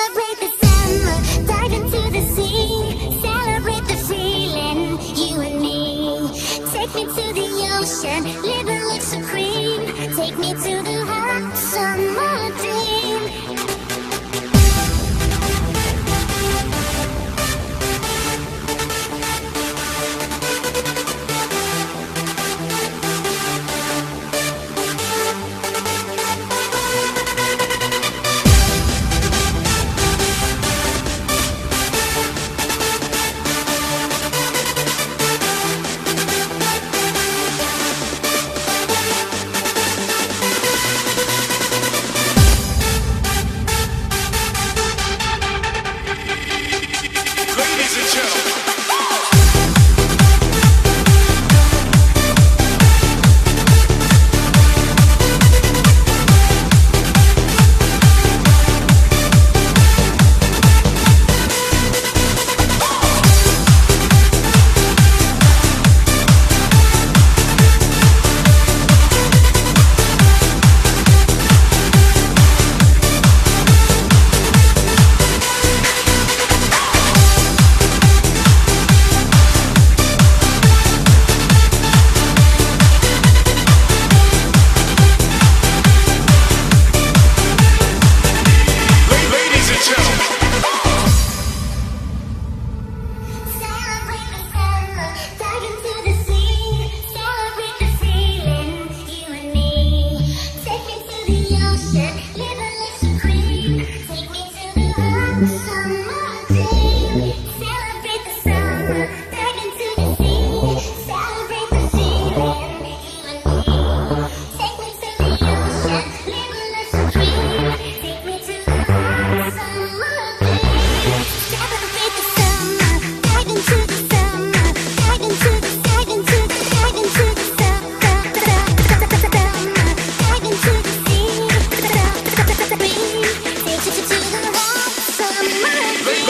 Celebrate the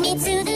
Me to the